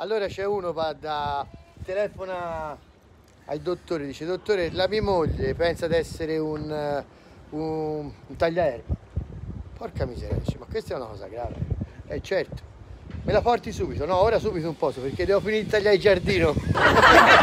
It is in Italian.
Allora c'è uno va da telefona al dottore, dice dottore la mia moglie pensa di essere un, un, un tagliaerba. Porca miseria, dice, ma questa è una cosa grave. Eh certo, me la porti subito, no ora subito un po' perché devo finire di tagliare il giardino.